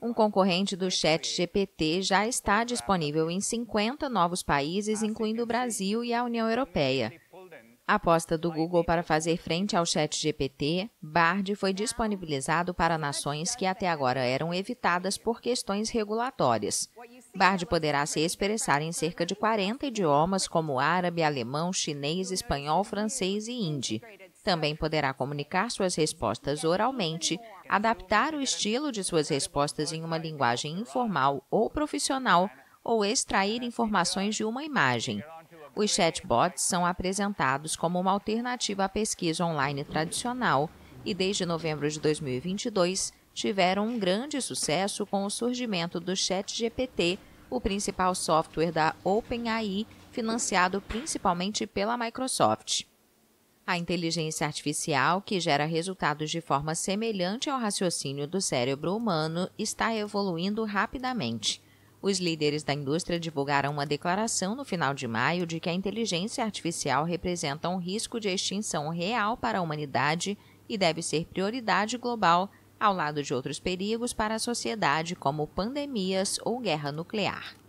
Um concorrente do Chat GPT já está disponível em 50 novos países, incluindo o Brasil e a União Europeia. A aposta do Google para fazer frente ao Chat GPT, Bard foi disponibilizado para nações que até agora eram evitadas por questões regulatórias. Bard poderá se expressar em cerca de 40 idiomas, como árabe, alemão, chinês, espanhol, francês e hindi. Também poderá comunicar suas respostas oralmente, adaptar o estilo de suas respostas em uma linguagem informal ou profissional ou extrair informações de uma imagem. Os chatbots são apresentados como uma alternativa à pesquisa online tradicional e, desde novembro de 2022, tiveram um grande sucesso com o surgimento do ChatGPT, o principal software da OpenAI, financiado principalmente pela Microsoft. A inteligência artificial, que gera resultados de forma semelhante ao raciocínio do cérebro humano, está evoluindo rapidamente. Os líderes da indústria divulgaram uma declaração no final de maio de que a inteligência artificial representa um risco de extinção real para a humanidade e deve ser prioridade global, ao lado de outros perigos para a sociedade, como pandemias ou guerra nuclear.